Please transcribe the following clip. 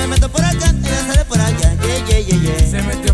me meto por acá, ella sale por allá, yeah, yeah, yeah, yeah. Se